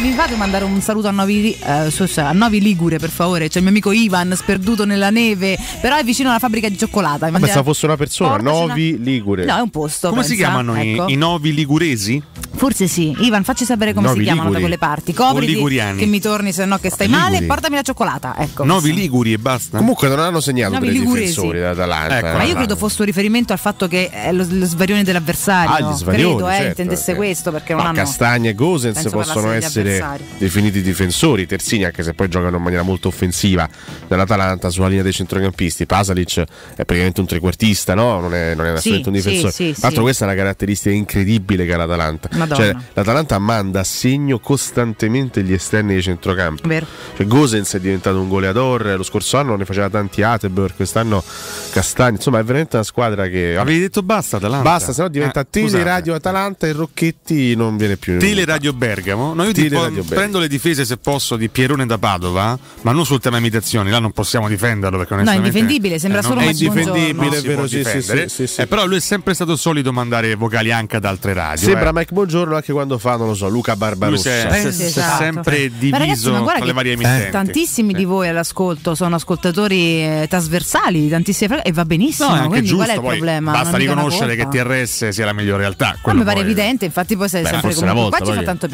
Mi fate mandare un saluto a Novi, eh, a Novi Ligure, per favore. C'è il mio amico Ivan sperduto nella neve, però è vicino alla fabbrica di cioccolata. Ma se fosse una persona, Portaci una- Novi Ligure. No, è un posto. Come si pensa. chiamano i- Ecco. i, novi liguresi? Forse sì. Ivan, facci sapere come Novi si chiamano da Liguri. quelle parti. Copriti liguriani. che mi torni, se no che stai Liguri. male. Portami la cioccolata. Ecco. Novi liguri e basta. Comunque non hanno segnato Novi tre liguresi. difensori dall'Atalanta. Ecco. eh. Ma io credo fosse un riferimento al fatto che è lo, lo svarione dell'avversario. Ah, gli svarioni, credo, eh, certo, intendesse eh. questo perché non No, hanno. Castagna e Gosens possono degli essere definiti difensori, terzini anche se poi giocano in maniera molto offensiva dell'Atalanta sulla linea dei centrocampisti. Pasalic è praticamente un trequartista, no? non è, non è Sì, assolutamente un sì, difensore. sì, Tra l'altro sì. questa è una caratteristica incredibile che ha l'Atalanta. Cioè, L'Atalanta manda a segno costantemente gli esterni dei centrocampi. Cioè, Gosens è diventato un goleador, lo scorso anno ne faceva tanti Atebor, quest'anno Castagni, insomma è veramente una squadra che... Avevi detto basta Atalanta? Basta, se no diventa Eh, scusate. Teleradio Atalanta e Rocchetti non viene più. Teleradio Bergamo. No, io ti Teleradio po- prendo le difese se posso di Pierone da Padova, ma non sul tema imitazioni, là non possiamo difenderlo perché No, è indifendibile, sembra non solo è Max Buongiorno. indifendibile, è vero, sì, sì, sì, sì, sì. Eh, però lui è sempre stato solito mandare vocali anche ad altre radio. Sembra eh. Mike Buongiorno anche quando fa, non lo so, Luca Lui Barbarossa. si è, Eh, si è- sì, si è esatto. sempre Ma ragazzi, diviso ma guarda tra le che varie emittenti. Tantissimi di voi all'ascolto sono ascoltatori eh, trasversali di tantissime e va benissimo. No, è quindi giusto, qual è il problema? basta è riconoscere che. TRS sia la migliore realtà. Ma mi pare evidente, infatti poi sei sempre comunque. volta Qua ci fa tanto è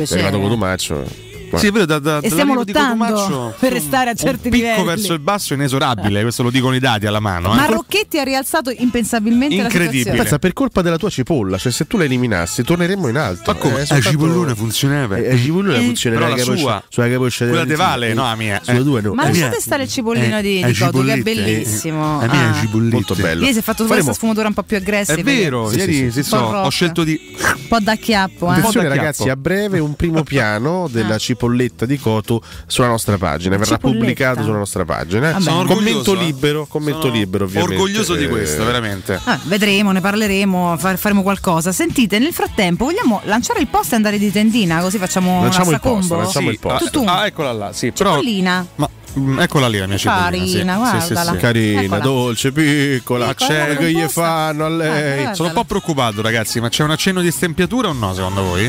arrivato Cotumaccio. Sì, è vero, da, da, E stiamo lottando per restare a certi un picco livelli. verso il basso è inesorabile, questo lo dicono i dati alla mano. Ma eh. Rocchetti ha rialzato impensabilmente la Incredibile. situazione. Pensa, per colpa della tua cipolla, cioè se tu la eliminassi, torneremmo in alto. Ma come? Eh, la soltanto- cipollone funzionava. Eh, la cipollone Eh, funziona però sulla la capoccia- sua- sulla capoccia quella de Vale, no, la mia, Sulle eh. due no. Ma La Eh, lasciate stare il cipollino eh, di, eh, di Cotu, che è bellissimo. La mia Ah. cipollette. Molto bello. Ieri si è fatto questa sfumatura un po' più aggressiva. È vero, Sì, ieri ho scelto di Un po' da chiappo, eh. Attenzione ragazzi, a breve un primo piano della Ah. Cipolletta di Cotu sulla nostra pagina, verrà Cipolletta. pubblicato sulla nostra pagina. Vabbè. Sono Commento orgoglioso, eh. libero, commento Sono libero ovviamente. Orgoglioso di Eh, questo, veramente. Ah, vedremo, ne parleremo, fa- faremo qualcosa. Sentite, nel frattempo vogliamo lanciare il post e andare di tendina, così facciamo Lanciamo una il post, combo. lanciamo Sì, il post. ah. Ah, eccola là, sì, però Cipollina. ma mm, eccola lì la mia cipollina, Carina, sì. Sì, sì, sì. Carina, Eccola. dolce, piccola, c'è guarda, che gli fanno a Ah, lei. guarda. Sono un po' preoccupato, ragazzi, ma c'è un accenno di stempiatura o no, secondo voi?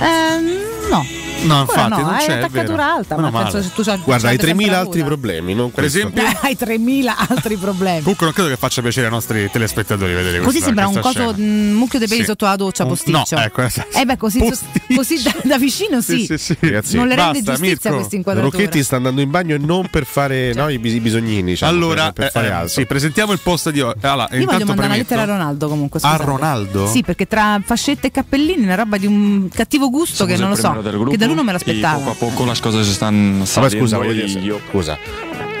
Ehm, no. No, infatti, no, non hai c'è, è attaccatura alta, ma penso se tu Guarda, hai c'hai sempre 3000 avuta. altri problemi, non Per esempio? Hai 3000 altri problemi. Comunque non credo che faccia piacere ai nostri telespettatori vedere Così questa, sembra un questa coso scena. un mucchio di peli Sì. sotto la doccia Un- posticcio. no, ecco, esatto. Eh beh, così, così da, da vicino sì. Sì, sì, sì. Ragazzi, Non le rende Basta, giustizia Mirko. questa inquadratura. Rocchetti sta andando in bagno e non per fare no, i bis- i bisognini, diciamo, Allora, per, per eh, fare eh, altro. sì, presentiamo il post di oggi. Allora, Io voglio intanto mandare una lettera a Ronaldo comunque. A. Ronaldo? Sì, perché tra fascette e cappellini è una roba di un cattivo gusto che non lo so. Che da lui non me l'aspettavo. poco a poco las cosas se están Vabbè, saliendo scusa, voglio dire, scusa.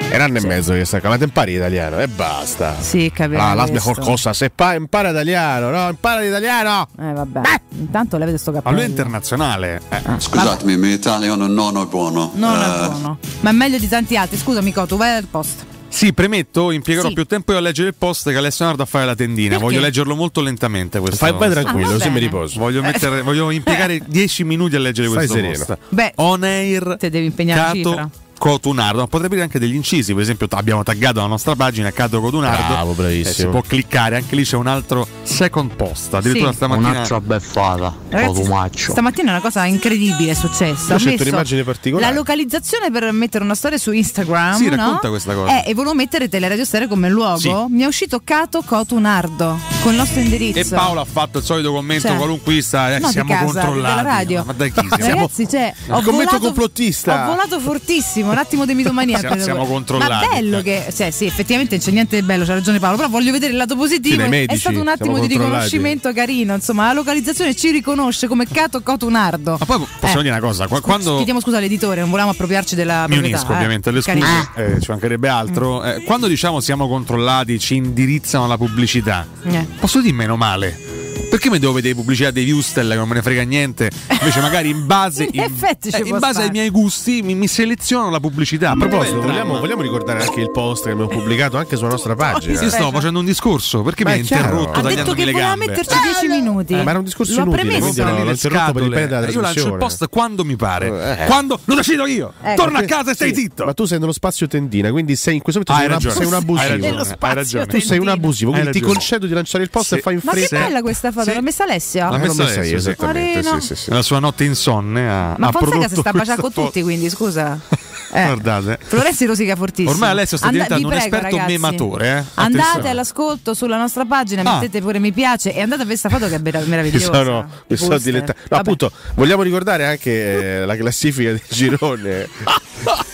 È un anno e mezzo che sta ma te impari italiano e basta. Sì, capiamo. Ah, la mejor cosa, se pa- impara italiano, no? Impara l'italiano! Eh, vabbè. Intanto levate sto Ma cappello. lui è internazionale. eh. Scusatemi, il mio italiano non è buono. Non è Eh, buono. Ma è meglio di tanti altri. Scusami, Cotu, vai al post. Sì, premetto, impiegherò Sì. più tempo io a leggere il post che Alessandro a fare la tendina. Perché? Voglio leggerlo molto lentamente. Questo Fai Ah, tranquillo, così mi riposo. Voglio, mettere- voglio impiegare 10 minuti a leggere Stai questo sereno. post. Beh, On air. te devi impegnare Cato cifra. Cotunardo, ma potrebbe avere anche degli incisi, per esempio abbiamo taggato la nostra pagina Cato Cotunardo. Bravo, bravissimo. Eh, si può cliccare, anche lì c'è un altro second post. Addirittura Sì. stamattina un'altra beffata, Ragazzi, Cotumaccio. stamattina una cosa incredibile è successa. Ho messo un'immagine particolare. La localizzazione per mettere una storia su Instagram. Sì, no? racconta questa cosa. Eh, e volevo mettere Teleradio Stereo come luogo. Sì. Mi è uscito Cato Cotunardo con il nostro indirizzo. E Paolo ha fatto il solito commento Cioè, qualunquista, eh, no, siamo casa, controllati. della radio. Ma dai chi siamo? Ragazzi, cioè, ho Il commento volato, complottista. Ho volato fortissimo, un attimo di mitomania. Siamo- siamo controllati. Ma bello che, cioè, sì, effettivamente non c'è niente di bello, c'ha ragione Paolo, però voglio vedere il lato Sì, positivo. dai È medici, stato un attimo di riconoscimento carino, insomma, la localizzazione ci riconosce come Cato Cotunardo. Ma poi possiamo Eh. dire una cosa, qua- quando Chiediamo scusa all'editore, non volevamo appropriarci della mi proprietà. unisco eh. ovviamente alle scuse, eh, ci mancherebbe altro. Eh, quando diciamo siamo controllati, ci indirizzano la pubblicità, Eh. posso dire meno male? Perché mi devo vedere pubblicità dei Wustel che non me ne frega niente? Invece magari in base, In eh, può in base stare. ai miei gusti mi, mi selezionano la pubblicità. A proposito, il vogliamo, vogliamo ricordare anche il post che abbiamo pubblicato anche sulla nostra pagina. Io stavo facendo un discorso, perché Ma mi chiaro. interrotto Ha detto che le voleva metterci 10 minuti. Eh, ma era un discorso L'ho inutile, premesso. quindi Rompere l'ho interrotto per scatole. Io lancio il post quando mi pare. Eh. Quando lo decido io. Ecco, Torna a casa e stai sì, zitto. Ma tu sei nello spazio tendina, quindi sei in questo momento Hai sei, sei un abusivo. hai ragione. Tu sei un abusivo, quindi ti concedo di lanciare il post e fai in Ma che fretta. bella questa Fai foto? Sì. L'ha messa Alessia? L'ha Eh, messa messa sì. esattamente. Sì, sì, sì. Nella sua notte insonne ha, Ma ha Fonseca prodotto si sta baciando con tutti, quindi scusa. Eh. Guardate. Florenzi rosica fortissimo. Ormai Alessio sta diventando vi un prego, esperto ragazzi. mematore, eh. Andate all'ascolto sulla nostra pagina, Ah. mettete pure mi piace e andate a vedere questa foto che è meravigliosa. sono, mi sono dilettato. No, appunto, vogliamo ricordare anche eh, la classifica del girone.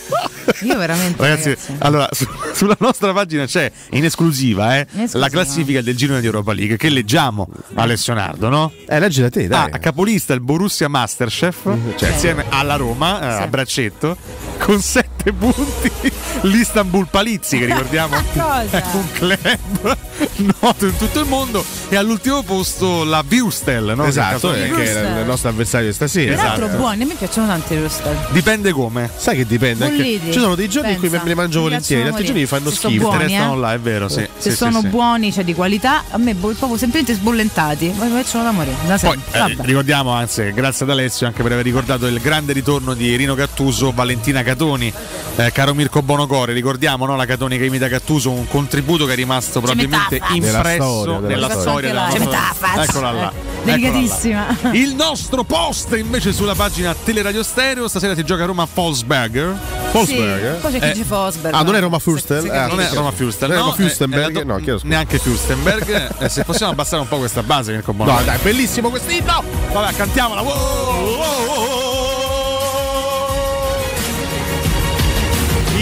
Io veramente. Ragazzi, ragazzi. allora su- sulla nostra pagina c'è in esclusiva, eh, In esclusiva. la classifica del girone di Europa League che leggiamo Alessio Nardo, no? Eh, leggi da te, Ah, dai. a capolista il Borussia Masterchef, cioè insieme alla Roma, eh, Sì. a braccetto, con 7 punti. l'Istanbul Palizzi, che ricordiamo è un club noto in tutto il mondo, e all'ultimo posto la Würstel, no? esatto, Che eh, che è il nostro avversario di stasera. Peraltro esatto. buoni, a me piacciono tanto i roster. Dipende come. Sai che dipende? Anche, Bolliti. ci sono dei giorni in cui me Pensa. ne mangio Mi volentieri, altri giorni mi fanno schifo. buoni, Restano eh. là, è vero, sì. Se Sì, sono sì, buoni, cioè di qualità, a me proprio semplicemente sbollentati. Ma mi piacciono da morire. Da Poi eh, ricordiamo, anzi, grazie ad Alessio anche per aver ricordato il grande ritorno di Rino Cattuso, Valentina Catoni, eh, caro Mirko Bonocore. Ricordiamo no, la Catoni che imita Cattuso, un contributo che è rimasto probabilmente Nella impresso storia, nella storia della nostra- metafora. Eccola là. Eh, delicatissima. Eccola là. Il nostro post invece sulla pagina Teleradio Stereo. Stasera si gioca a Roma Wolfsberger. Wolfsberg, Sì, poi c'è Eh. Fosberg. Ah, non è Roma se Ah, Non è. Roma è no, Roma Fürstenberg? è- è la do- No, chiedo scusa. neanche Fürstenberg. Eh, se possiamo abbassare un po' questa base, Mirko Bonocore. No, dai, bellissimo quest'inno! Vabbè, cantiamola. Wow, wow, wow,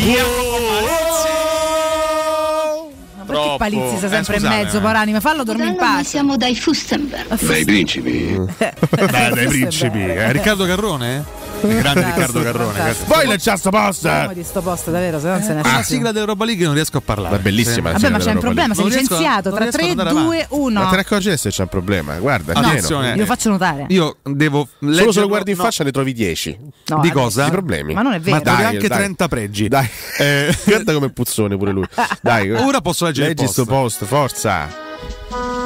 Ma perché Palizzi sta Eh, sempre in scusate, mezzo, eh. Porani? Fallo dormire in Modello, noi pace. siamo dai Fustenberg. Dai principi. Beh, dai principi. Eh, Riccardo Carrone? Il grande Riccardo Carrone. grazie. Poi lanciare sto post! Parliamo di sto posto, davvero, se no se ne La esce. sigla dell'Europa League non riesco a parlare. È bellissima la Vabbè, ma c'è un problema, sei licenziato. Tra riesco ad 3, andare 2, 1. Ma te ne accorgi che c'è un problema? Guarda. Attenzione. Glielo faccio notare. Io devo Solo leggerlo- se lo guardi in faccia ne trovi 10. No, di cosa? I problemi. Ma non è vero. Ma trovi Dai, anche dai. 30 pregi. Dai, Eh, guarda come puzzone pure lui. Dai, Ora posso leggere leggi sto post. post, forza.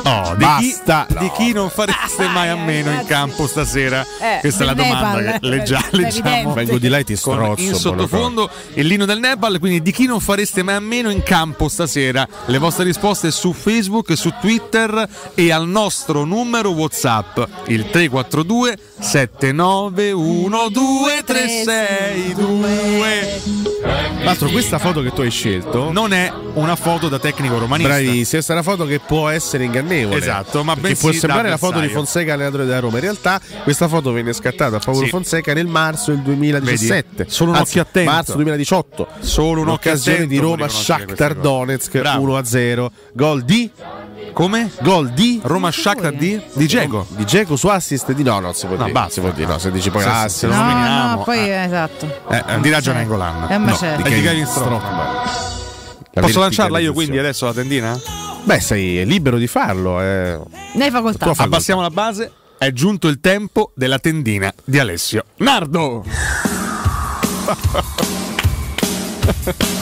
Oh, di, Basta. chi, di No. chi non fareste mai a meno in campo stasera? Eh, Questa è la domanda Nepal. che leggia- leggiamo. Vengo di là e ti strozzo. in sottofondo il lino del Nepal. Quindi, di chi non fareste mai a meno in campo stasera? Le vostre risposte su Facebook, su Twitter e al nostro numero WhatsApp il 342 7912 362. Tra l'altro, questa foto che tu hai scelto. Non è una foto da tecnico romanista. Bravissima, è una foto che può essere ingannevole. Esatto, ma bensì può sembrare la foto di. Fonseca allenatore della Roma. In realtà questa foto venne scattata a favore Sì. Fonseca nel marzo del 2017. Vedi? Solo un Anzi, occhio attento. Marzo 2018. Solo un occhio Occasione attento di Roma Shakhtar. Donetsk Bravo. 1-0. Gol di Come? Gol di Roma Shakhtar di? Di Dzeko. Di Dzeko su assist di no, non si può No, dire. basta. Si può dire, no, se dici poi sì, assist. No, no, poi Ah. esatto. Eh, eh, di ragione Angolan. È un macello. No, di Kevin Strootman. Posso lanciarla io quindi adesso la tendina? Beh, sei libero di farlo. Eh. Ne hai facoltà. Tua fa- Abbassiamo la base. È giunto il tempo della tendina di Alessio Nardo.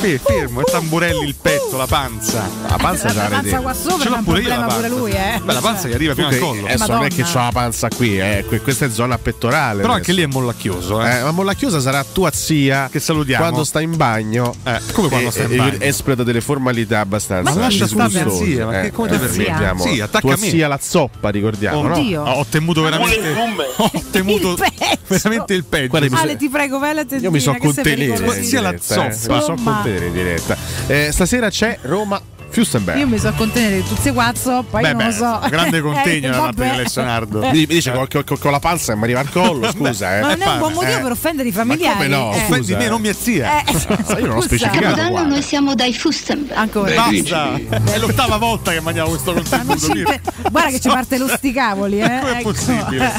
Sì, fermo, e tamburelli il petto, la panza. La panza La ce la panza qua sopra Ce un pure io la problema panza. pure lui, eh. Beh, la panza che arriva fino al Comunque, collo. adesso non è che c'ho la panza qui, eh. que- questa è zona pettorale. Però adesso. anche lì è mollacchioso, eh. Eh, ma Molla Chiosa sarà tua zia Che salutiamo. quando sta in bagno. Eh, come quando e- sta in bagno? Espleta delle formalità abbastanza. Ma lascia stare zia, ma che- come ti eh, permetti? ricordiamo, Sì, attacca tua a me. zia la zoppa, ricordiamo, no? Oddio. Ho temuto veramente. Ho temuto Il veramente il peggio. Ale, ti prego, vai alla tendina. Io mi so contenere. Sia la eh. zoppa. Mi so Insomma. Contenere in diretta. Eh, stasera c'è Roma Fustenberg. Io mi so contenere tutti questi quattro, poi Beh, non lo beh, so. grande contegno Eh, da parte di Nardo. Mi mi dice con, con- con la panza che mi arriva al collo, scusa, eh. Ma non è un buon motivo Eh. per offendere i familiari. come no? eh. Scusa, Offendi me, non mia zia. Eh, io non ho scusa. specificato. Capodanno guarda. noi siamo dai Fustenberg. Ancora. Basta. È l'ottava volta che mangiamo questo Ma contenuto. Guarda che ci parte lo sticavoli, eh. Com'è Ecco. possibile?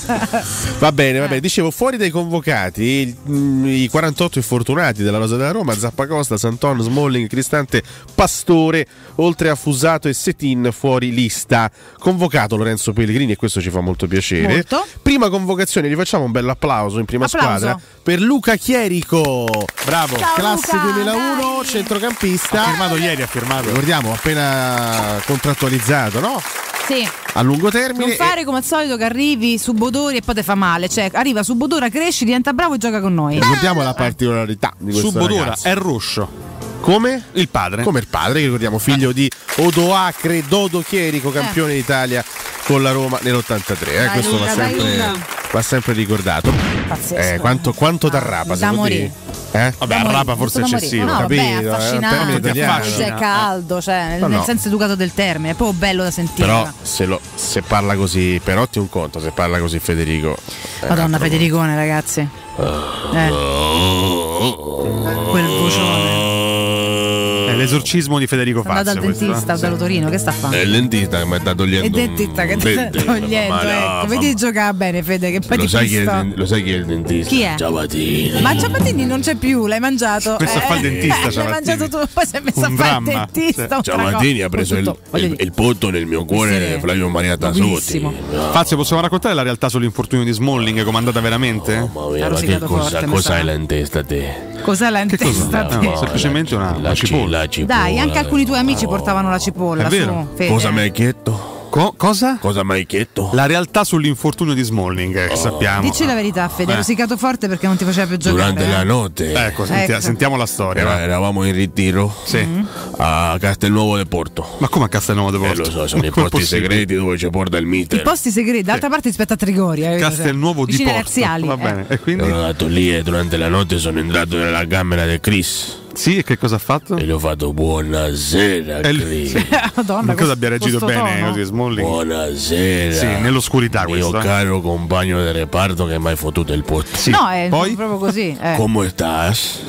Va bene, va bene. Dicevo, fuori dai convocati, il- mm, i 48 infortunati della Rosa della Roma, Zappacosta, Santon, Smalling, Cristante, Pastore, oltre a Fusato e Setin fuori lista. Convocato Lorenzo Pellegrini e questo ci fa molto piacere. Molto. Prima convocazione, gli facciamo un bel applauso in prima Applauso. squadra per Luca Chierico. Bravo. Ciao, Classe Luca, 2001, dai. centrocampista. Ha firmato ieri, ha firmato. Ricordiamo, appena contrattualizzato, no? Sì. A lungo termine. Non fare come al solito che arrivi su Bodori e poi te fa male. Cioè, arriva su Bodora, cresci, diventa bravo e gioca con noi. E ricordiamo la particolarità di questo Subodora ragazzo. è rosso. Come? Il padre. Come il padre, che ricordiamo, figlio di Odoacre Dodo Chierico, campione d'Italia con la Roma nell'83. Eh, Dai, questo va, sempre, va sempre ricordato. Pazzesco. Eh, quanto, quanto Ah, t'arrapa, da morire. Eh? Vabbè, arrapa forse morire. eccessivo. No, capito, vabbè, eh, è affascinante. termine italiano. Cioè, caldo, cioè, nel, No, nel no. senso educato del termine, è proprio bello da sentire. Però se, lo- se parla così, però ti un conto, se parla così Federico. eh, Madonna, Federicone, ragazzi. Eh. Quel vocione. È l'esorcismo di Federico Fazio. al questo, eh. dentista, dallo Torino, che sta a fare? È il dentista che mi sta togliendo. E dentista che un ti sta togliendo, no, ecco. Vedi giocare bene, Fede, che poi Lo sai, chi è lo sai chi è il dentista? Chi è? Ciabatini. Ma Ciabattini non c'è più, l'hai mangiato. Questo fa il dentista, L'hai Ciabattini. mangiato tu, poi sei messo Un a fare il dentista. Ciabatini ha preso il, il, il posto nel mio cuore Sì. Flavio Maria Tassotti. Nobilissimo. Fazio, possiamo raccontare la realtà sull'infortunio di Smalling com'è andata veramente? Mamma mia, Ha ma che cosa, forte, cosa sa. hai in testa te? Cos'è la in Che testa? No, no, semplicemente una, La una cipolla. Ci- la cipolla. Dai, anche alcuni tuoi amici portavano la cipolla. È vero? Su, Fede. Cosa mi hai chiesto? Co- cosa? Cosa mi hai chiesto? La realtà sull'infortunio di Smalling, eh, che sappiamo. Dici la verità, Fede, hai Eh. rosicato forte perché non ti faceva più giocare. Durante la eh? notte Ecco, senti- Ecco. sentiamo la storia. era- va. eravamo in ritiro Sì. Mm. a Castelnuovo del Porto. Ma come a Castelnuovo de Eh, Porto? lo so, sono i posti possibile? segreti dove ci porta il I mister. posti segreti, d'altra parte rispetto a Trigoria. eh, Castelnuovo di Porto. Razziali. Va eh. bene. E quindi? Sono andato lì e durante la notte sono entrato nella camera del Chris Sì, e che cosa ha fatto? e gli ho fatto buonasera E il- Chris. Madonna, credo questo- abbia reagito bene tono. così Smalling. Buonasera. Sì, nell'oscurità Mio questo. eh. caro compagno di reparto che mi hai fottuto il potto. Sì. No, è Poi? proprio così. eh. Come stas?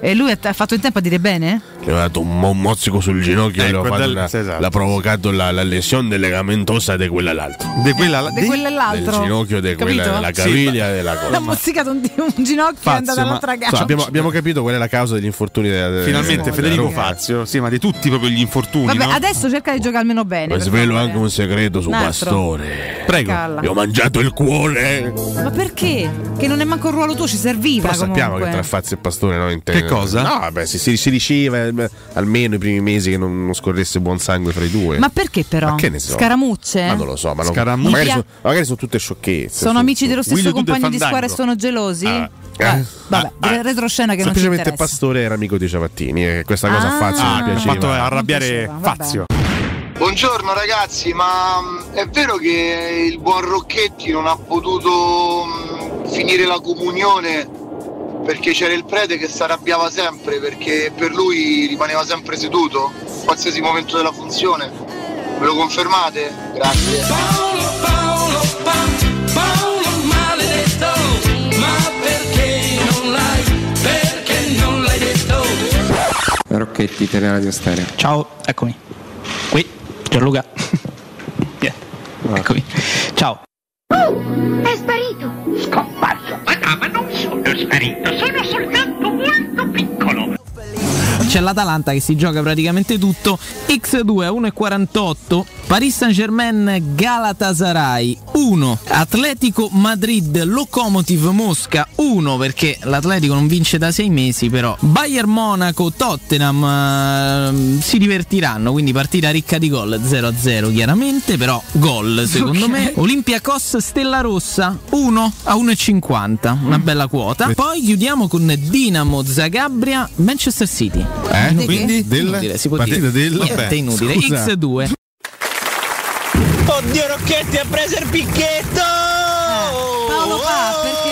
E lui ha ha fatto in tempo a dire bene? Gli ho dato un, mo- un mozzico sul ginocchio e gli ho fatto del- una- sì, esatto. l'ha provocato la, la lesione del legamentosa di quella all'altro. Di quella Di di- e Del l'altro. ginocchio di quella Capito? della Sì, caviglia e della cosa. mozzicato un, un ginocchio e è Fazio, ma- all'altra gamba. abbiamo, abbiamo capito qual è la causa degli infortuni della, della- Finalmente della Federico Roma. Fazio, sì, ma di tutti proprio gli infortuni. Vabbè, no? adesso cerca di giocare almeno bene. Per svelo anche un segreto su. Pastore. Prego. Calla. Gli ho mangiato il cuore. Ma perché? Che non è manco un ruolo tuo, ci serviva. Però sappiamo comunque. che tra Fazio e Pastore no, intende- Che cosa? No, vabbè, si, si, si diceva eh, almeno i primi mesi che non, non scorresse buon sangue fra i due. Ma perché però? Ma che ne so? Scaramucce? Ma non lo so, ma non- magari, Mi sono, magari sono tutte sciocchezze. Sono amici dello stesso Willy compagno di squadra e sono gelosi? Ah, Eh, eh, vabbè, ah, retroscena che non Semplicemente interessa. Pastore era amico di Ciavattini e questa cosa Ah, Fazio Ah, non ha piaceva. fatto arrabbiare piaceva. Fazio. Buongiorno ragazzi, ma mh, è vero che il buon Rocchetti non ha potuto mh, finire la comunione perché c'era il prete che si arrabbiava sempre perché per lui rimaneva sempre seduto qualsiasi momento della funzione? Me lo confermate? Grazie. Rocchetti, Teleradio Stereo. Ciao, eccomi. Qui, Gianluca. Yeah, Eccomi. Ciao. È sparito! Scomparso! Sono sparito, sono soltanto molto piccolo! C'è l'Atalanta che si gioca praticamente tutto. X2 a 1,48. Paris Saint Germain Galatasaray 1. Atletico Madrid Lokomotiv Mosca 1 perché l'Atletico non vince da 6 mesi però. Bayern Monaco Tottenham ehm, si divertiranno quindi partita ricca di gol 0-0 chiaramente però gol secondo Ok. me. Olympiacos Stella Rossa 1 a 1,50 una bella quota. Poi chiudiamo con Dinamo Zagabria Manchester City. Eh? Quindi del Inutile, si può partita dire. del Niente, inutile. Scusa. X2. Oddio Rocchetti ha preso il picchetto! Paolo fa perché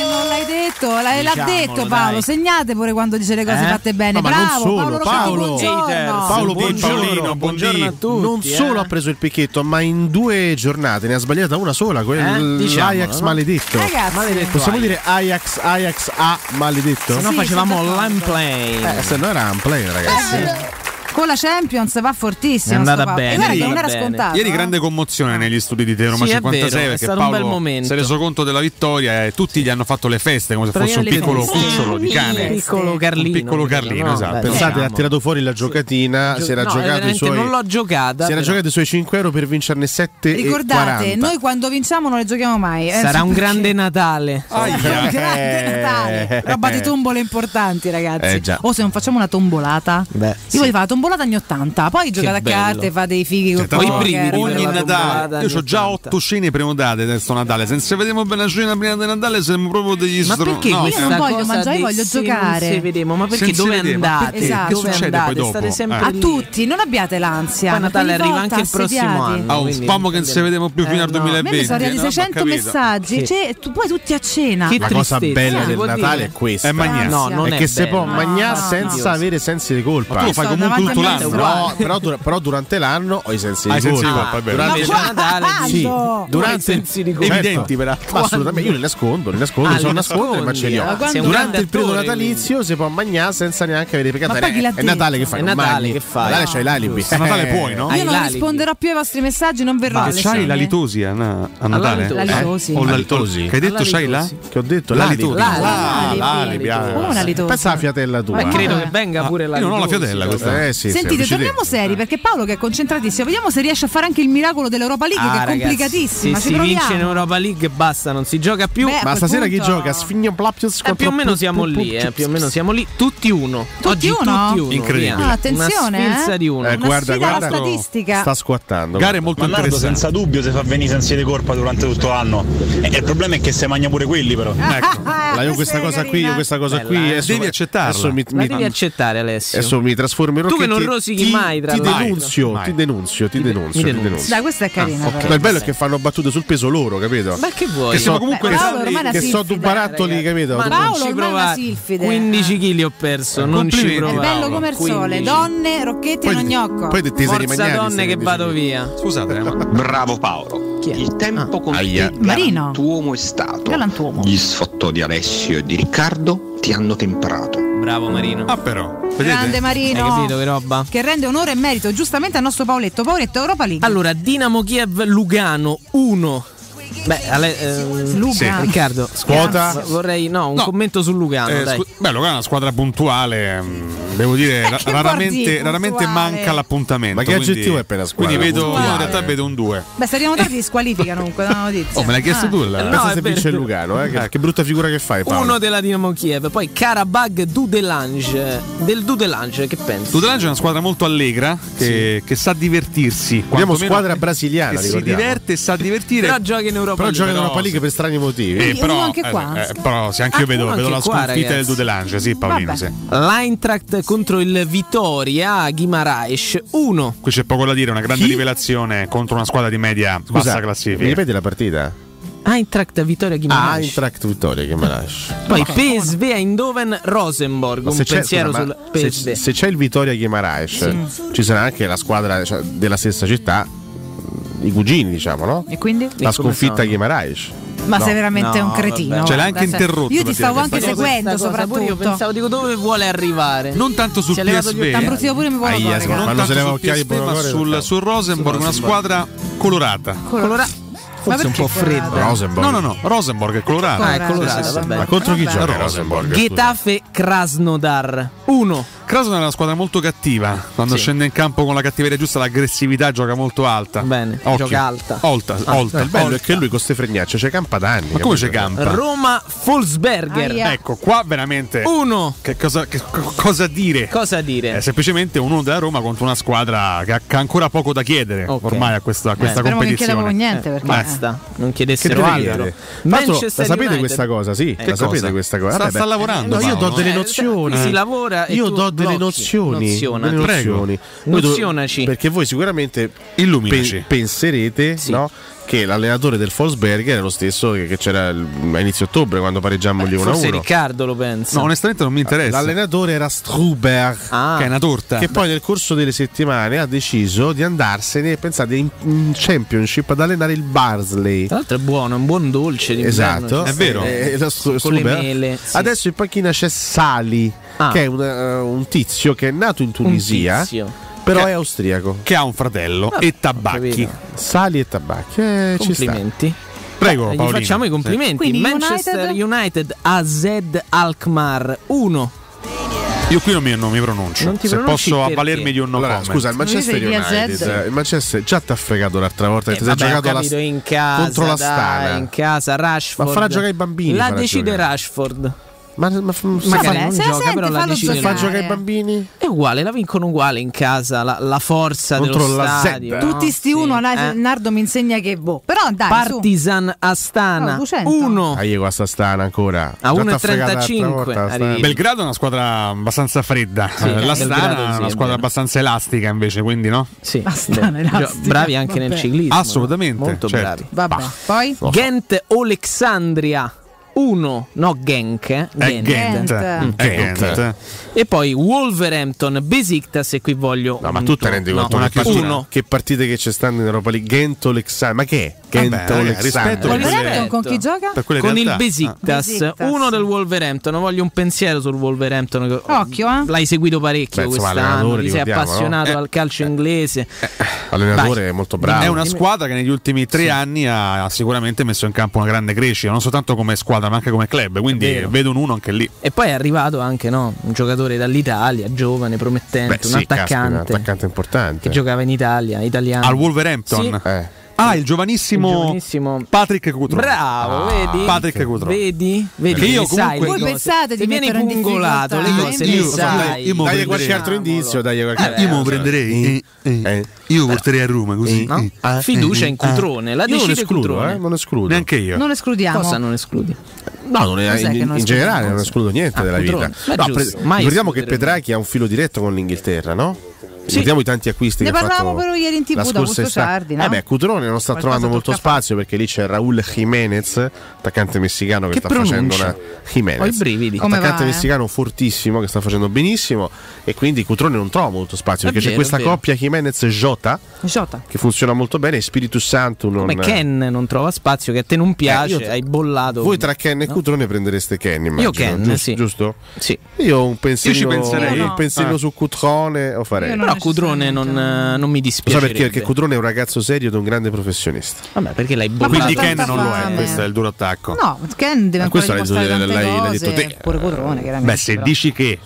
detto, l'ha Diciamolo, detto Paolo. dai. Segnate pure quando dice le cose Eh? fatte bene. No, ma non Bravo, solo, Paolo, Paolo. buongiorno. Paolo, Buon buongiorno, buongiorno a tutti. Non eh. solo ha preso il picchetto, ma in due giornate ne ha sbagliata una sola. Quel, Eh? Diciamolo, no? maledetto. Ragazzi, Maledetto Possiamo Ajax. dire Ajax, Ajax A maledetto? Se no Sì, facevamo sono l'line d'accordo. play. Eh, se no era un play, ragazzi. Con la Champions va fortissimo. È andata bene, E che non era bene. scontato. Ieri eh. grande commozione negli studi di Roma Sì, è 56 vero, è perché stato un Paolo bel momento. si è reso conto della vittoria e tutti gli hanno fatto le feste come se fosse un piccolo cucciolo di cane. Un piccolo Carlino. Un piccolo Carlino, No, esatto. beh, Pensate, diciamo. ha tirato fuori la giocatina, si era No, giocato i suoi non l'ho giocata. Si era giocato i suoi 5 euro per vincerne 7 Ricordate, noi quando vinciamo non le giochiamo mai. eh, Sarà un grande Natale. Un grande Natale. Eh. Roba di tombole importanti, ragazzi. Eh. O se non facciamo una tombolata. Beh, Io voglio fare la tombola tombolata anni 80. Poi giocate a carte, fate i fighi Cioè, con tanto poker. ogni Natale io ho già 80. otto scene prenotate del sto Natale. Se se vediamo bene la scena prima di Natale, siamo proprio degli Ma stronzi. perché no, Io non voglio mangiare, dei voglio giocare. non se vedemo, ma perché non dove ma andate? Esatto. Che Dove succede andate? poi dopo? State sempre Eh. A tutti, non abbiate l'ansia. Poi Natale ogni arriva anche il prossimo anno. Ah, spam che non si vediamo più fino Eh, al no. A me 2020. mi sono arrivati no? Ho 600 capito. messaggi, cioè, tu poi tutti a cena. La cosa bella del Natale è questa. È mangiare. No, non è è che si può mangiare senza avere sensi di colpa. Ma tu fai comunque me, l'anno. sto Però, però dur- però durante l'anno ho i sensi di sensi di colpa. vero. Durante a Natale Sì, durante sensi di colpa. Evidenti, peraltro. Ma assolutamente, io li nascondo, li nascondo, Ah, sono li nascondere, ma nascondi, ce li ho. ah, Durante il periodo natalizio si può mangiare senza neanche avere peccato. Ma l'ha È Natale che fai? È Natale, che fai? Natale c'hai l'alibi. A Natale puoi, no? Io non risponderò più ai vostri messaggi, non verrò Ma c'hai la litosi a, na- a Natale? litosi. La litosi. O La la litosi. Che hai detto La c'hai là? litosi. Che ho detto La litosi. L'alibi. Ah, ah. Litosi? Pensa alla fiatella tua. Ma Ma credo no. che venga pure la io non ho la litosi, fiatella questa. Eh sì, Sentite, torniamo seri perché Paolo che è concentratissimo, vediamo se riesce a fare anche il miracolo dell'Europa League Ah, che è ragazzi, complicatissima. Se si vince proviamo. in Europa League basta, non si gioca più. Beh, Ma stasera chi punto- gioca? Sfigno Plapius Eh, più o meno siamo lì, eh, più o meno siamo lì, tutti uno. Tutti Oggi uno? tutti uno. Incredibile. Ah, attenzione, Una sfilza eh. di uno. Eh, guarda, guarda. statistica. Sta squattando. Gare molto interessanti. senza dubbio si fa venire sensi di colpa durante tutto l'anno. E il problema è che si mangia pure quelli però. Ecco. La, io questa cosa qui, io questa cosa Bella, qui. eh. adesso- Devi accettarla. Mi, mi- devi accettare, Alessio. adesso mi trasformo in Tu che non rosichi ti- mai, tra Ti l'altro. denunzio, ti denunzio, ti denunzio, ti denunzi. denunzio. Dai, questa è carina. però. Ma il bello è che fanno battute sul peso loro, capito? Ma che vuoi? Che sono Beh, comunque Paolo una che so tu barattoli, capito? Ma Paolo ci ormai è una provate. silfide. 15 kg ho perso, non ci provate. bello come il sole, 15. donne, rocchetti e gnocco. poi te ti sei Forza rimagnati, donne che vado via. Scusate, Bravo Paolo. Il tempo con Aia. te Marino. galantuomo è stato. Galantuomo. Gli sfottò di Alessio e di Riccardo ti hanno temperato. Bravo Marino. Ah, però. Grande Vedete? Marino. Hai capito che roba? Che rende onore e merito giustamente al nostro Paoletto. Paoletto Europa League. Allora, Dinamo Kiev Lugano 1. Beh, Ale- ehm, Lugano. Riccardo, Quota? scherzo, vorrei no, un No. commento su Lugano, Eh, dai. scu- beh, Lugano è una squadra puntuale. mm, Devo dire, ra- che raramente, raramente manca l'appuntamento. Ma che quindi- aggettivo è per la squadra? Quindi vedo, Puntuale. in realtà vedo un 2. Beh, se arriviamo tardi squalifica comunque, notizia. Oh, me l'hai chiesto Ah. tu? la- No, se vince il Lugano, eh? Che, che brutta figura che fai, Paolo. Uno della Dinamo Kiev, poi Karabag Dudelange. Del Dudelange, che pensi? Tudelange è una squadra molto allegra che, che sa divertirsi. Abbiamo squadra brasiliana, che si diverte e sa divertire. Però gioca in Europa Però League. gioca in però Europa League sì. per strani motivi. Eh, però, anche eh, qua? eh, però sì, anche io Ah, vedo, uno vedo la anche sconfitta del. Dudelange, sì, Paolino. Sì. L'Eintracht contro il Vitoria a Guimaraes 1. Qui c'è poco da dire, una grande Chi? rivelazione contro una squadra di media Scusa, bassa mi classifica. ripeti la partita? Eintracht Vitoria Ah, Guimaraes. Eintracht Vittoria lascia. Poi PSV Eindhoven Rosenborg. Un pensiero scusa, sul ma se, PSV. se c'è il Vittoria Guimaraes, ci sarà anche la squadra cioè, della stessa città, i cugini, diciamo, no? E quindi? La come sconfitta sono? a Guimaraes. Ma No. sei veramente No, un cretino. vabbè. Ce l'ha anche sai. interrotto Io ti stavo anche seguendo, cosa, pure Io soprattutto. pensavo, dico, dove vuole arrivare? Non tanto sul Si PSV, brutito pure mi vuole Aia, cuore, non Quando tanto sul PSV, ma sul, sul Rosenborg, una squadra colorata. Colora- Forse un po' fredda. Rosenborg. No, no, no, Rosenborg è colorata. Ah, è colorata, Sì, sì, sì. Ma contro chi gioca Rosenborg? Getafe Krasnodar 1. Krasnodar è una squadra molto cattiva. Quando Sì. scende in campo con la cattiveria giusta, l'aggressività gioca molto alta. Bene, Occhio. gioca alta. Olta, Ah, olta, il bello olta. è che lui con ste fregnacce c'è campa da anni. Ma come c'è campa? Roma Wolfsberger Aia. Ecco, qua veramente. 1. Che cosa, che co- cosa dire? Cosa È dire? semplicemente uno della Roma contro una squadra che ha, che ha ancora poco da chiedere Ok. ormai a questa, a questa Speriamo che non competizione. proprio niente perché Basta, non Che chiedessero altro. Manchester la sapete United. questa cosa? Sì, Che la sapete cosa? questa cosa. Sta- sta lavorando, No, io do delle Eh, nozioni. si lavora Io do delle nozioni. Nozionati. delle Prego. nozioni. Do- Nozionaci. Perché voi sicuramente Illuminaci. pe- penserete Sì. no, che l'allenatore del Wolfsberger è lo stesso che, che c'era a inizio ottobre quando pareggiammo gli 1-1. Forse Riccardo lo pensa. No, onestamente non mi interessa. L'allenatore era Struber. Ah, Che è una torta. Che poi nel corso delle settimane ha deciso di andarsene, pensate, in, in Championship ad allenare il Barnsley. tra l'altro è buono, è un buon dolce d'inverno, Esatto, ci È vero. Eh, lo Stru- Con le Struber. mele, sì. Adesso in panchina c'è Sali, Ah. che è un, eh, un tizio che è nato in Un Tunisia, tizio. Però Che- è austriaco. Che ha un fratello e tabacchi. Sali e tabacchi. Eh, ci sta. Complimenti. Prego, Eh, Gli Paolino. facciamo i complimenti. Quindi Manchester United, AZ Alkmaar 1. Io qui non mi, non mi pronuncio. Non Se posso perché? avvalermi di un no Allora, comment. scusa, il Manchester sei United, eh, il Manchester già ti ha fregato l'altra volta che Eh, ti sei vabbè, ho giocato capito, in casa, contro la dai, Stana. in casa Rashford. Ma farà giocare i bambini, La decide giocare. Rashford. Ma, ma, ma, Magari non se la gioca, sente, però la giocare. fa giocare i bambini? È uguale, la vincono uguale in casa, la, la forza Contro dello la stadio. Zed. no? Tutti sti Sì. uno, Eh. Nardo mi insegna che boh. Però dai, su. Partizan Astana Oh, 200. 1 Ah, io con sta stana ancora. A Già t'ha fregata l'altra 1,35 volta, sta- arrivi. Belgrado è una squadra abbastanza fredda. Sì, Eh, la Belgrado Stana sì, è una squadra abbastanza elastica invece, quindi no? Sì, Astana elastica, bravi anche nel ciclismo. Assolutamente, Molto certo. bravi. Vabbè, poi Gent Alexandria 1, no Genk, eh, Gent. Gent. Gent. È Gent. E poi Wolverhampton Besiktas e qui voglio No, ma tu to- rendi no, conto una che, partite, uno. che partite che c'è stanno in Europa League? Ghent Alexandria. Ma che è? Ghent Vabbè, rispetto Wolverhampton con chi gioca? Con il. Besiktas, Besiktas. uno del Wolverhampton. Voglio un pensiero sul Wolverhampton. che- Occhio, eh. L'hai seguito parecchio Beh, quest'anno. Ti sei appassionato no? al calcio inglese. Allenatore Vai. molto bravo. È una squadra che negli ultimi tre anni ha sicuramente messo in campo una grande crescita, non soltanto come squadra ma anche come club. Quindi vedo un uno anche lì. E poi è arrivato anche no, un giocatore dall'Italia, giovane, promettente, Beh, un sì, caspita, attaccante un attaccante importante. che giocava in Italia, italiano. Al Wolverhampton. Sì. Eh. Ah, il giovanissimo, Il giovanissimo- Patrick Coutron. Bravo, Ah, vedi? Patrick Coutron. Vedi? Vedi Che io comunque- le Voi cose. pensate di in pungolato, le cose eh? le Io- sai. io Dai qualche altro indizio, dai qualche Eh, Io me lo prenderei. Eh, eh. Io porterei a Roma così. No? Ah, Fiducia eh, in Cutrone, la decide escludo, Cutrone. eh, non escludo. Neanche io. Non escludiamo. Cosa non escludi? No, non è- in, non in generale non escludo niente Ah, della vita. Ricordiamo che Petracchi ha un filo diretto con l'Inghilterra, no? Ricordiamo i tanti acquisti Ne che ha parlavamo fatto però ieri in TV la da scorsa Augusto estate. Ciardi, no? Eh beh, Cutrone non sta Qualcosa trovando molto spazio perché lì c'è Raúl Jiménez, attaccante messicano che, Che sta facendo pronuncia? una Jiménez. Ho i brividi. Attaccante va, eh? messicano fortissimo che sta facendo benissimo e quindi Cutrone non trova molto spazio È perché c'è vero, questa è vero. coppia Jiménez-Jota Jota. che funziona molto bene e Spiritu Santo non Come Ken non trova spazio, che a te non piace, io- hai bollato. Voi tra Ken e Cutrone prendereste Ken, immagino. Io Ken, giusto, sì. giusto? Sì. Io un pensierino, penserei. un pensierino Ah. su Cutrone lo farei. Però Cutrone non, eh, non mi Lo dispiace. sai perché? Perché Cutrone è un ragazzo serio ed un grande professionista. Vabbè, perché l'hai bollato. Quindi Ken non lo è, questo è il duro attacco. No, Ken deve Ma ancora questo l'hai- dimostrare tante l'hai- l'hai cose, detto te. Pure Cutrone, chiaramente. Beh, se però. dici che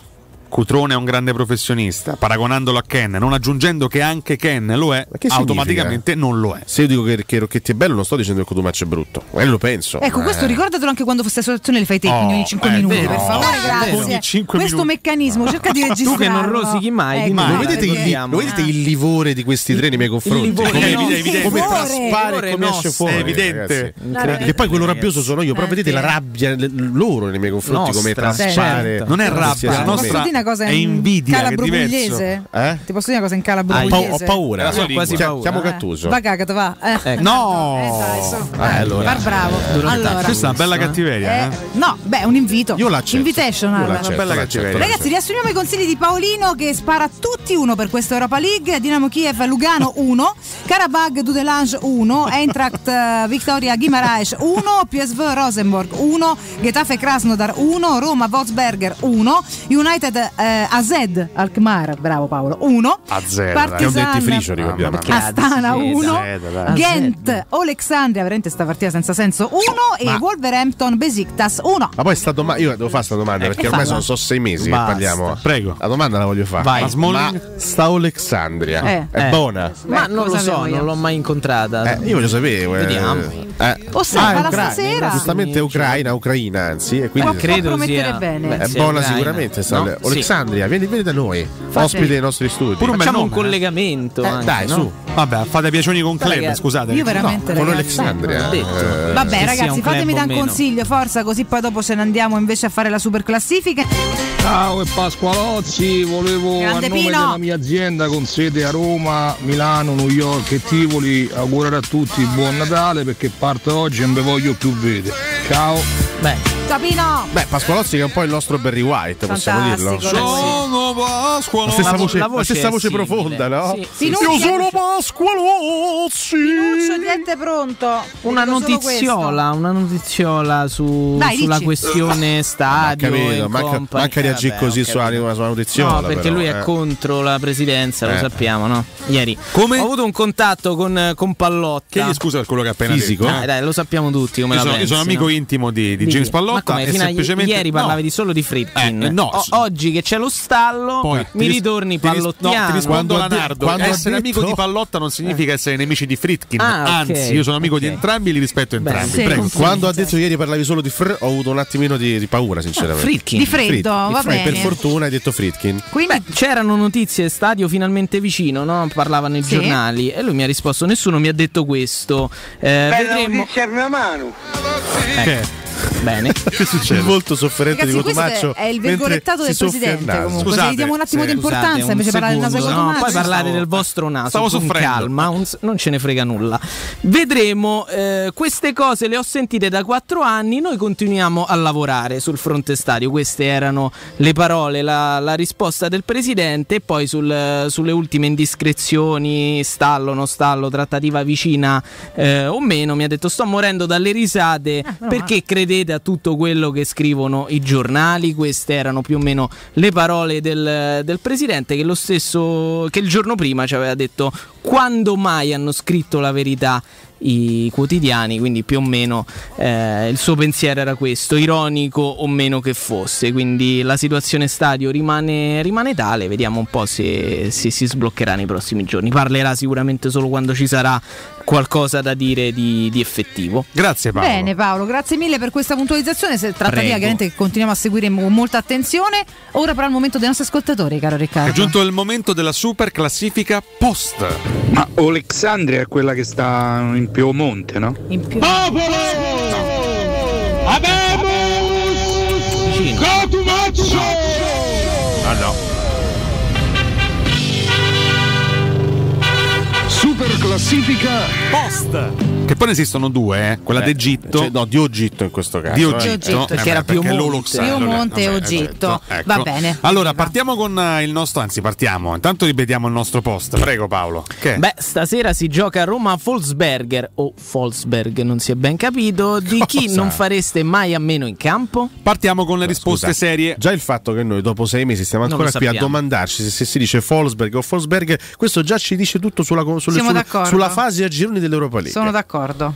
Cutrone è un grande professionista, paragonandolo a Ken, non aggiungendo che anche Ken lo è, automaticamente non lo è. Se io dico che, che Rocchetti è bello, non sto dicendo che Cotumaccio è brutto. Magari lo penso. Ecco, Eh. questo ricordatelo anche quando questa situazione le fai te, Oh, ogni 5 eh, minuti, vero. per favore, Oh, grazie. ogni cinque questo minuti. meccanismo, cerca di registrarlo. Tu che non rosichi mai, Ecco, dimmi Lo mai, vedete, il, lo vedete il livore di questi tre nei miei confronti? livore come, no. come Il livore. traspare, livore come esce fuori. È evidente. Che poi quello rabbioso sono io, però Eh, vedete la rabbia loro nei miei confronti, come traspare. certo. Non è rabbia, la nostra una cosa è in invidia, calabro pugliese? Eh? Ti posso dire una cosa in calabro Ho, pa- ho paura. la sua quasi Chia- paura, Chiamo eh. Gattuso. Va cagato, va. Eh. Ecco. No! Eh, dai, su. Eh, allora. Far bravo. Dura Allora. Questa è una bella Eh? cattiveria, Eh, eh? no, beh, un invito. Io l'accetto. Invitational. Io l'accetto, bella l'accetto, cattiveria. Ragazzi, riassumiamo i consigli di Paolino che spara tutti uno per questa Europa League. Dinamo Kiev Lugano 1, Karabag Dudelange 1, Eintracht eh, Victoria Guimaraes 1, PSV Rosenborg 1, Getafe Krasnodar 1, Roma Wolfsberger 1, United eh, AZ Alkmaar, bravo Paolo, 1, AZ, dai. Che è un dentifricio, ricordiamo. Astana AZ, 1, dai, dai. Ghent Alexandria, veramente sta partita senza senso 1 e Wolverhampton Besiktas 1. Ma poi sta domanda, io devo fare sta domanda perché ormai sono, so sei mesi Basta. che parliamo. Prego. La domanda la voglio fare. Vai. Ma Smalling? Ma sta Alexandria Eh. è Eh. buona? Ma non lo so, io. non l'ho mai incontrata. Eh, io voglio sapere. eh. Vediamo. Eh. Osservala Ah, è Ucraina, stasera. Giustamente Ucraina, Ucraina anzi. E quindi credo promettere sia bene. beh, è buona ucraina. sicuramente. sta- No? Alexandria, vieni, vieni da noi. Ospite dei nostri studi. Pure Facciamo un nome, eh. collegamento. Eh, anche, dai, no? su. Vabbè, fate piacioni con club, Ragazzi, scusate. Io veramente con ragazzi. Alexandria. eh, Vabbè ragazzi, fatemi da un consiglio, forza, così poi dopo ce ne andiamo invece a fare la super classifica. Ciao e Pasqualozzi, volevo Grande a nome Pino. della mia azienda con sede a Roma, Milano, New York e Tivoli augurare a tutti buon Natale perché parto oggi e non vi voglio più vedere. Ciao! Beh, Sapino! Beh, Pasqualozzi che è un po' il nostro Barry White, possiamo dirlo. Fantastico, dai. Sono Pasqua. La stessa La vo- voce, la la voce stessa è voce profonda, no? Sì, sì, Io sì. sono Pasqualozzi. Nuccio, niente pronto. una notiziola, una notiziola su, Dai, sulla dici. questione stadio. capito, manca, manca di agire così sulla, capito. sulla notiziola. No, perché però, lui è eh. contro la presidenza, lo Eh. sappiamo, no? Ieri. Come? Ho avuto un contatto con, con Pallotta. Chiedi scusa per quello che ha appena Fisico? detto. Dai, dai, lo sappiamo tutti come Io la sono, io pensi, sono amico no? intimo di, di James? Ma Pallotta come? e Fino a i- semplicemente ieri no. parlavi di solo di Fritkin. Eh, no, O- oggi che c'è lo stallo fallo, Poi, mi ritorni ti ris- no, pallottiano. ti rispondo Leonardo. quando ha essere detto- amico di Pallotta non significa essere nemici di Fritkin. Ah, ok. Anzi, io sono amico di Ok. entrambi e li rispetto Beh, entrambi. sì. Prego. Quando ha detto ieri parlavi solo di Fr, ho avuto un attimino di, di paura, sinceramente. Fritkin. Di freddo, Fritkin. va bene. Per fortuna hai detto Fritkin. Quindi Beh, c'erano notizie, stadio finalmente vicino, no? parlavano i Sì. giornali e lui mi ha risposto, nessuno mi ha detto questo. Eh, vedremo... una mano. Ecco, Bene. Che succede? Il volto sofferente Ragazzi, di questo Cotumaccio. è il mentre virgolettato del presidente. Comunque, Scusate, gli diamo un attimo sì. di importanza Scusate, invece parlare del naso no, Cotumaccio. poi parlare del vostro naso stavo con soffrendo. calma, un non ce ne frega nulla. Vedremo, eh, queste cose le ho sentite da quattro anni, noi continuiamo a lavorare sul fronte stadio, queste erano le parole, la, la risposta del presidente e poi sul- sulle ultime indiscrezioni, stallo, non stallo, trattativa vicina eh, o meno, mi ha detto sto morendo dalle risate no, perché credete a tutto quello che scrivono i giornali, queste erano più o meno le parole del, del presidente che lo stesso che il giorno prima ci aveva detto quando mai hanno scritto la verità i quotidiani, quindi più o meno eh, il suo pensiero era questo, ironico o meno che fosse, quindi la situazione stadio rimane, rimane tale, vediamo un po' se, se si sbloccherà nei prossimi giorni, parlerà sicuramente solo quando ci sarà qualcosa da dire di, di effettivo. Grazie Paolo. Bene Paolo, grazie mille per questa puntualizzazione. Se trattativa Prego. chiaramente che continuiamo a seguire con molta attenzione. Ora però è il momento dei nostri ascoltatori, caro Riccardo. È giunto il momento della super classifica post. Ma Alexandria è quella che sta in Piemonte, no? In più. Popolo! Vicino. Cotumaccio! Ah no. Classifica Post. Che poi ne esistono due, eh? quella Eh, d'Egitto. cioè, no, di Ogitto in questo caso. di eh. Ogitto, Eh, che era perché Piemonte. Piemonte e vabbè, Ogitto. ecco. Va bene. Allora, partiamo con eh, il nostro, anzi partiamo, intanto ripetiamo il nostro post. Prego Paolo. Che? Beh, stasera si gioca a Roma Volksberger o Volksberg, non si è ben capito. Di chi Cosa? non fareste mai a meno in campo? Partiamo con le risposte Scusa, serie. Già il fatto che noi dopo sei mesi stiamo ancora qui a sappiamo. domandarci se, se si dice Folsberg o Folsberg, questo già ci dice tutto sulla, sulle- Siamo sulle- d'accordo. Sulla fase a gironi dell'Europa League. Sono d'accordo.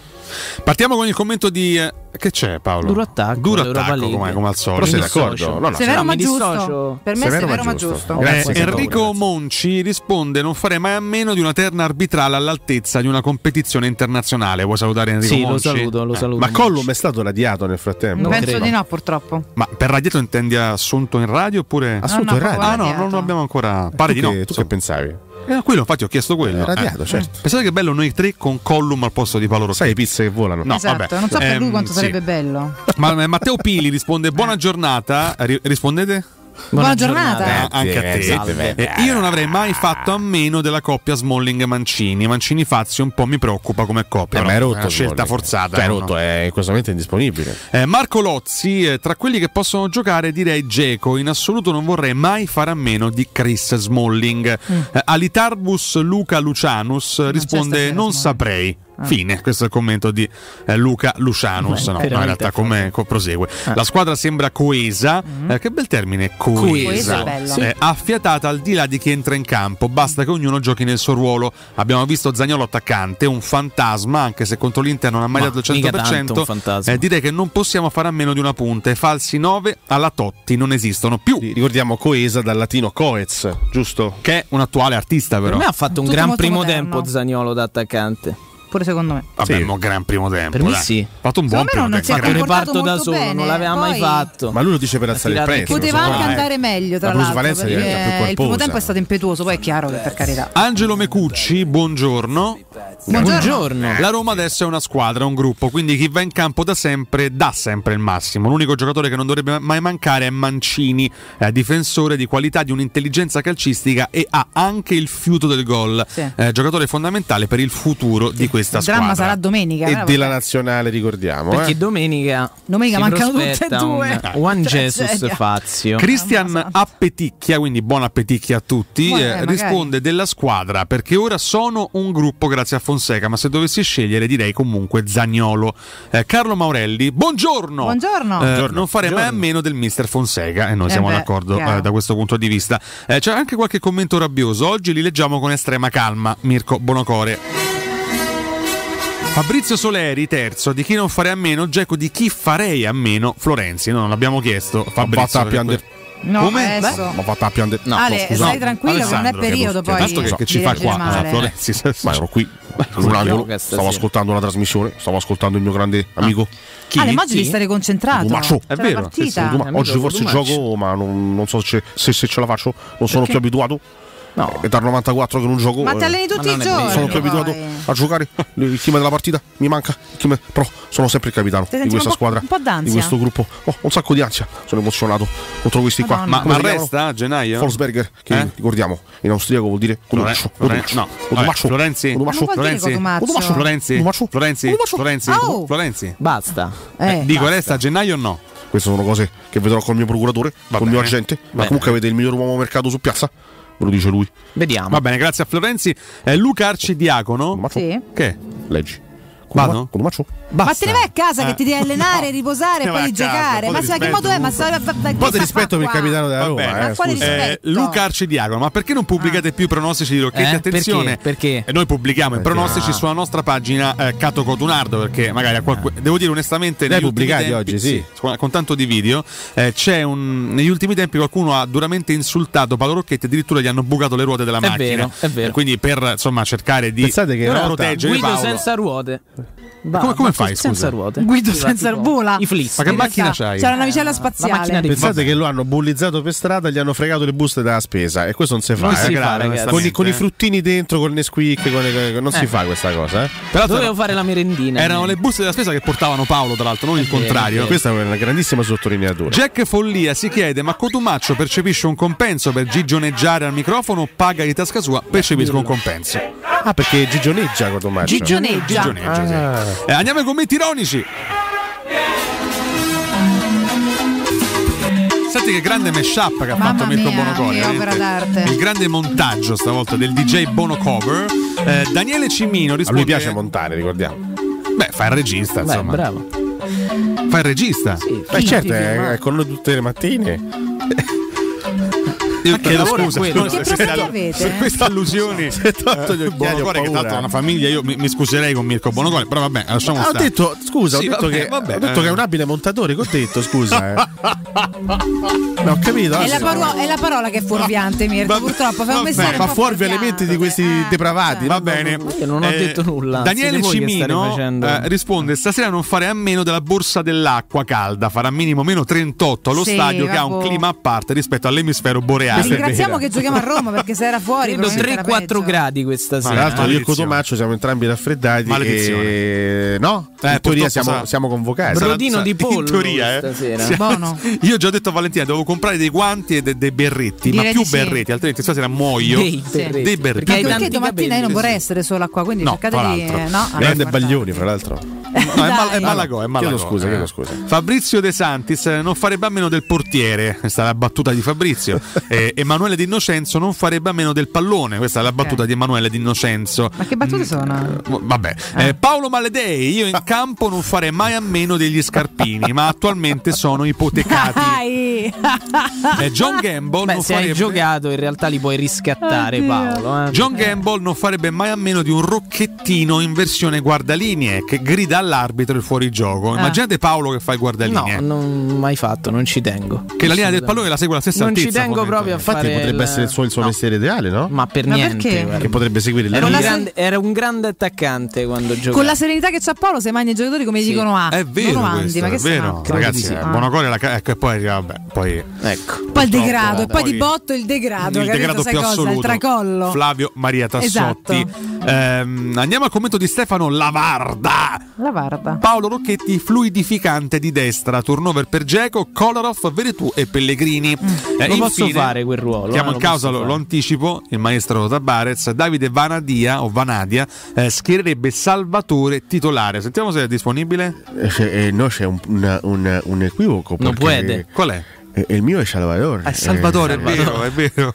Partiamo con il commento di. eh, che c'è Paolo? Duro attacco, Duro attacco League. come, come al Però solito. sei Mi d'accordo? dissocio. No, no, severo no, ma mi giusto. dissocio. Per me è severo ma giusto. Grazie, Eh, Santoro, Enrico grazie. Monci risponde: Non farei mai a meno di una terna arbitrale all'altezza di una competizione internazionale. Vuoi salutare Enrico Sì, lo Monci? saluto, lo Eh, saluto. Ma Collum è stato radiato nel frattempo? Non Penso credo. di no, purtroppo. Ma per radiato intendi assunto in radio oppure. Assunto no, in radio. proprio Ah, no, radiato. non abbiamo ancora. Pare tu di no. che, tu che pensavi? Eh, quello, infatti, ho chiesto quello. Eh, radiato, Eh. certo. Pensate che bello noi tre con Collum al posto di Paolo Rocchetti. Sai pizze che volano? No, esatto, vabbè. non so per lui Ehm, quanto sì. sarebbe bello. Ma eh, Matteo Pili risponde: Buona giornata. Ri- rispondete? Buona giornata. Eh, anche a te. Salve. Eh, io non avrei mai fatto a meno della coppia Smalling-Mancini. Mancini-Fazio un po' mi preoccupa come coppia. Eh, ma è è rotto. una scelta Smalling. forzata. Cioè, è no? rotto, è in questo momento indisponibile. Eh, Marco Lozzi, eh, tra quelli che possono giocare direi Geco, in assoluto non vorrei mai fare a meno di Chris Smalling. Eh, Alitarbus Luca Lucianus eh, risponde non Smalling." saprei. Fine, questo è il commento di eh, Luca Lucianus. Beh, No, in realtà come co- prosegue. La squadra sembra coesa, eh, che bel termine, coesa. Coesa. Eh, affiatata al di là di chi entra in campo, basta che ognuno giochi nel suo ruolo. Abbiamo visto Zagnolo attaccante, un fantasma, anche se contro l'Inter non ha mai Ma dato il mica tanto 100%. un fantasma. Eh, direi che non possiamo fare a meno di una punta. I falsi 9 alla Totti non esistono più. Ricordiamo Coesa dal latino Coez, giusto? Che è un attuale artista, Per però. me ha fatto un Tutto gran molto primo moderno. tempo Zagnolo da attaccante. Pure secondo me. Vabbè, Sì. mo gran primo tempo. Per me dai. sì. Ha fatto un buon primo non tempo. Comportato reparto da solo, bene, non l'aveva mai poi- fatto. Ma lui lo dice per alzare il prezzo. Poteva anche eh. andare meglio, tra La l'altro. diventa più il primo tempo è stato impetuoso, poi è chiaro che per carità. Angelo Mecucci, buongiorno. Buongiorno. La Roma adesso è una squadra, un gruppo, quindi chi va in campo da sempre dà sempre il massimo. L'unico giocatore che non dovrebbe mai mancare è Mancini, eh, difensore di qualità, di un'intelligenza calcistica e ha anche il fiuto del gol. Sì. Eh, giocatore fondamentale per il futuro di questa Il squadra. dramma sarà domenica. E eh, della nazionale ricordiamo. Perché eh. domenica, Domenica si mancano tutte e due. un Juan Jesus Tragedia. Fazio. Cristian Appeticchia, quindi buon appeticchia a tutti, Buona, eh, eh, risponde della squadra perché ora sono un gruppo grazie a Fonseca, ma se dovessi scegliere direi comunque Zagnolo. Eh, Carlo Maurelli, buongiorno! Buongiorno. Eh, Buongiorno. non farei mai a meno del mister Fonseca e noi Eh siamo beh, d'accordo eh, da questo punto di vista. Eh, c'è anche qualche commento rabbioso, oggi li leggiamo con estrema calma, Mirko Bonocore. Fabrizio Soleri, terzo, di chi non farei a meno, Geco di chi farei a meno, Florenzi, no, non l'abbiamo chiesto, Fabrizio. No, Come? adesso. Ma fatta a piante. No, Ale, scusa. stai tranquillo che non è Alessandro, periodo che- poi Tanto che, che ci di fa reagire qua male. Florenzi? Ma ero qui in un angolo, stavo ascoltando una trasmissione, stavo ascoltando il mio grande amico. Ale, ma oggi devi stare concentrato. C'è la partita. Guma- Oggi forse gioco, ma non, non so se, se- se ce la faccio, non sono Perché? più abituato. È dal 94 che non gioco. Ma ti eh, alleni tutti i giorni. sono più abituato a giocare. Il team della partita mi manca. il team- però sono sempre il capitano di questa squadra, un po' d'ansia? di questo gruppo. Ho un sacco di ansia. Sono emozionato contro questi qua. Ma, Come resta a gennaio? Forsberger, che Eh? ricordiamo in austriaco vuol dire Cotumaccio. Floren- no, vabbè, Florenzi. Florenzi? Florenzi? Florenzi? Florenzi, Oh. Florenzi. Basta. Eh, dico, resta a gennaio o no? Queste sono cose che vedrò col mio procuratore, col mio agente. Ma comunque avete il miglior uomo mercato su piazza. Ve lo dice lui. Vediamo. Va bene, grazie a Florenzi. Eh, Luca Arcidiacono. Sì. Che? Leggi. Vado? Cotumaccio? Ma te ne vai a casa che Eh. ti devi allenare, riposare e poi casa, giocare. un po' Ma che modo è? Ma sta, Un po' di rispetto per il capitano della Roma. eh, Ma quale? Eh, Luca Arcidiacono, ma perché non pubblicate più i pronostici di Rocchetti? Eh? Attenzione, Perché? E noi pubblichiamo i pronostici Ah. sulla nostra pagina eh, Cato Cotunardo. Perché magari a qualcuno. Devo dire onestamente. Li hai negli ultimi pubblicati tempi- oggi, sì. con, con tanto di video. eh, c'è un. Negli ultimi tempi qualcuno ha duramente insultato Paolo Rocchetti. Addirittura gli hanno bucato le ruote della È macchina. vero, è vero. Quindi per insomma cercare di Pensate che proteggere Guido Paolo. senza ruote. Come- come fai, Senza scusa? ruote. Guido Sì, senza tipo vola. I fliss. Ma che In macchina realtà c'hai? C'è una navicella La spaziale. di- Pensate che lo hanno bullizzato per strada e gli hanno fregato le buste della spesa. E questo non si fa. Non eh. si fa, ragazzi. con, i, con i eh. fruttini dentro, con il Nesquik, con le- non si Eh. fa questa cosa. Eh. Peraltro Dovevo fare la merendina. erano le buste della spesa che portavano Paolo, tra l'altro, non il contrario. è Questa è una grandissima sottolineatura. Jack Follia si chiede: Ma Cotumaccio percepisce un compenso per gigioneggiare al microfono? Paga di tasca sua? Percepisco un compenso. Ah, perché gigioneggia Cotumaccio. Gigioneggia. Gigioneggia, sì. Ah. Eh, andiamo ai commenti ironici. Senti che grande mashup che ha Mamma fatto Mirko opera d'arte. Il grande montaggio stavolta del DJ Bono Cover. Eh, Daniele Cimino A risponde: lui piace montare, ricordiamo. Beh, fa il regista, Beh, insomma. bravo. Fa il regista. Beh, certo, è, è con noi tutte le mattine. Io chiedo lavoro è scusa quello? no, Che se- se- per queste allusioni. Se tolto gli Eh, occhiali, ho Bonocore, che tanto ha una famiglia, io mi, mi scuserei con Mirko Bonocore, però vabbè, lasciamo Ah, ho stare. detto, scusa, Sì, ho detto, vabbè, che, vabbè, ho detto eh. che è un abile montatore. Che ho detto, scusa. Eh. Ma ho capito. È la, parola, è la parola che è fuorviante, Mirko. Vabbè, Purtroppo fai un vabbè, mestiere. fa fuorvi elementi di questi Eh, depravati. Va bene. Io non ho detto nulla. Daniele che Cimino risponde: Stasera non fare a meno della borsa dell'acqua calda. Farà minimo meno 38 allo stadio, che ha un clima a parte rispetto all'emisfero boreale. Ringraziamo che giochiamo a Roma perché se era fuori. Credo probabilmente era 3-4 peggio. gradi questa Ma Tra sera. l'altro io e. Cotomaccio siamo entrambi raffreddati Maledizione. e no, Eh, in teoria siamo, siamo convocati. Brodino di pollo in teoria, eh. stasera. Sì. Buono. Io ho già detto a Valentina, devo comprare dei guanti e de- dei berretti, Direi ma più sì. berretti, altrimenti stasera muoio. Dei Sì. berretti. Dei berretti. Perché domattina io non vorrei essere sola qua, quindi No, cercate di. No, Grande Baglioni, fra l'altro. No, è, mal- è. Malagò, è Malagò. Chiedo scusa, eh. chiedo scusa. Fabrizio De Santis eh, non farebbe a meno del portiere, questa è la battuta di Fabrizio. Eh, Emanuele D'Innocenzo non farebbe a meno del pallone, questa è la battuta di Emanuele D'Innocenzo. Ma che battute sono? Eh, Vabbè, Eh, Paolo Maledei, io in campo non farei mai a meno degli scarpini, ma attualmente sono ipotecati. Dai! Eh, John Gamble Beh, non se hai farebbe... giocato in realtà li puoi riscattare Oddio. Paolo. eh. John Gamble non farebbe mai a meno di un rocchettino in versione guardalinee che grida all'arbitro il fuorigioco. Immaginate Paolo che fa il No, guardalinee. non mai fatto, non ci tengo. Che la linea del pallone la segue alla stessa Non ci altezza. tengo proprio a Infatti fare potrebbe il- essere il suo, il suo no. mestiere ideale, no? Ma per Ma niente. perché? guarda. Che potrebbe seguire Era un, grande, era un grande attaccante quando giocava. Con la serenità che c'ha Paolo, se mangia i giocatori come Sì. dicono ah, È vero, loro mandi, questo, ma che è vero. sono? Ragazzi, sì. eh. Buonocore la ca- ecco, e poi vabbè, poi Ecco. Poi il degrado, e poi di botto il degrado, il degrado più assoluto. Il tracollo. Flavio Maria Tassotti. Esatto. Ehm, andiamo al commento di Stefano Lavarda. La Varda. Paolo Rocchetti fluidificante di destra, turnover per Geco, Kolarov, Veretù e Pellegrini. Eh, Lo posso infine, fare quel ruolo. Chiamo eh, in lo causa, lo, lo anticipo, il maestro Tabarez, Davide Vanadia o Vanadia eh, schiererebbe Salvatore titolare. Sentiamo se è disponibile. Eh, c'è- eh, no, c'è un, una- un- un equivoco. Non puede. Qual è? Eh, il mio è Salvatore. È Salvatore, è vero, è vero.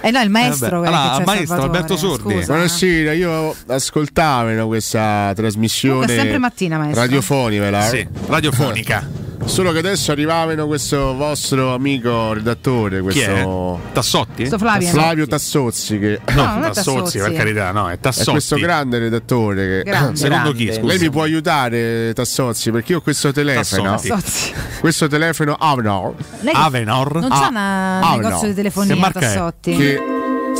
Eh no, il maestro. vabbè. che Allora, c'è maestro Salvatore, Alberto Sordi. scusa. Buonasera, io ascoltavo no, questa trasmissione Comunque sempre mattina, maestro. radiofonica, Sì, radiofonica. Solo che adesso arrivavano questo vostro amico redattore, Chi è? questo Tassotti? Questo Flavio. Flavio Tassozzi che No, non è Tassozzi, Tassozzi. per carità, no, è è Tassotti. questo grande redattore che Grande. Secondo chi, scusa? lei mi può aiutare Tassozzi perché io ho questo telefono Tassotti. Tassozzi. questo telefono Avenor Lei che- Avenor? Non Ah, c'ha una ah, negozio no. di telefonia? Tassotti? che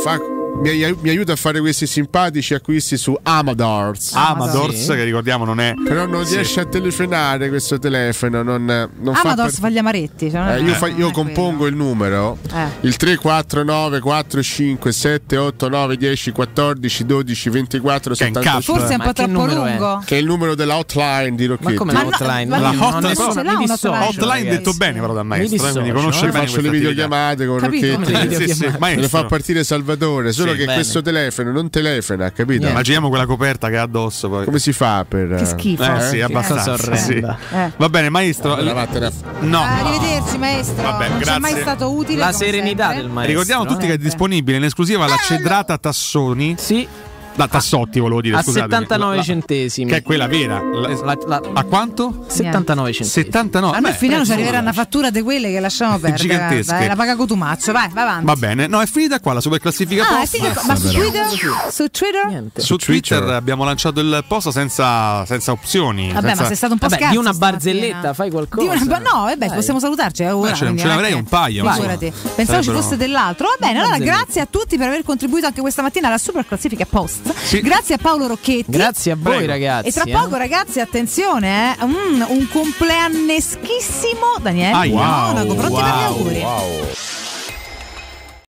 fa- mi, ai- mi aiuta a fare questi simpatici acquisti su Amadors Amadors, Sì. che ricordiamo non è. però non Sì. riesce a telefonare questo telefono non, non fa per- fa gli amaretti. cioè Eh, io, fa- io compongo il numero Eh. il 349 45 7 8 9 10 14 12 24 Che è in 75 quello. Forse è un Ma po' che troppo numero è? lungo. che è il numero della hotline di Ma Rocchetti come Ma la no, hotline? ma La Non- hotline- hotline? Detto bene però da maestro, eh, quindi no? conosce Io bene faccio le videochiamate con? Rocchetti Come me le fa partire Salvatore solo Sì, che bene. questo telefono non telefona capito Niente. Immaginiamo quella coperta che ha addosso poi. come si fa per Che schifo. Eh sì, Che abbastanza. sì. Eh. Va bene, maestro. Allora, a- No. Arrivederci maestro. Vabbè, non c'è grazie. mai stato utile. La serenità sempre. del maestro. Ricordiamo a tutti che è disponibile in esclusiva la cedrata Tassoni. Sì, Da Tassotti, volevo dire, a scusate. 79 La- centesimi. Che è quella vera. La- La- la- a quanto? 79 centesimi. 79. A noi anno ci prezzo arriverà una fattura di quelle che lasciamo perdere. Gigantesche. guarda, eh, la paga Cotumaccio. Vai, vai avanti. Va bene, no, è finita qua la super classifica Ah, post. sì, che- ma su Twitter? Su Twitter? Niente. Su Twitter abbiamo lanciato il post senza, senza opzioni. Vabbè, senza- ma sei stato un po' Vabbè, scarso. di una barzelletta, fai qualcosa. Di una- no, vabbè, Dai. possiamo salutarci. eh, ora, ce- ne avrei un paio, ma Figurati. Pensavo ci fosse dell'altro. Va bene, allora grazie a tutti per aver contribuito anche questa mattina alla super classifica post. Sì. Grazie a Paolo Rocchetti. Grazie a voi, Prego. ragazzi. E tra eh. poco, ragazzi, attenzione, eh, mm, un compleanneschissimo Daniele. Ah, wow, Monaco, pronti per gli wow, auguri? wow